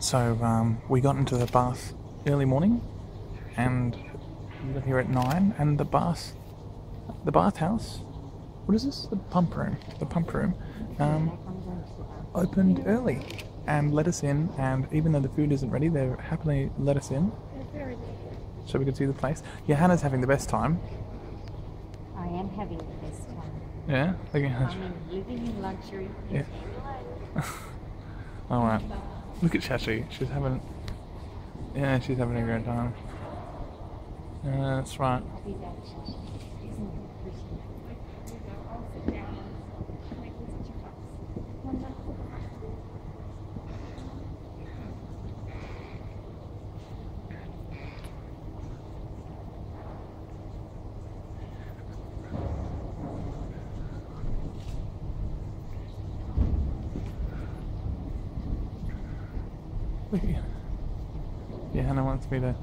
So um, we got into the bath early morning, and we got here at nine. And the bath, the bathhouse, what is this? The pump room. The pump room um, opened early and let us in. And even though the food isn't ready, they happily let us in so we could see the place. Yeah, Hannah's having the best time. I am having the best time. Yeah, look at I mean, living in luxury. Yeah. All right. Look at Shashi. She's having. Yeah, she's having a great time. Yeah, that's right. I'll be back, Shashi. Isn't it pretty? You. Yeah, Hannah wants me to.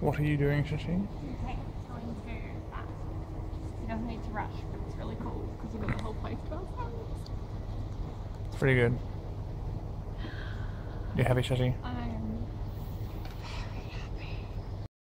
What are you doing, Shashi? Okay, going to that. You don't need to rush, but it's really cool because we've got the whole place to ourselves. It's pretty good. You happy, Shashi?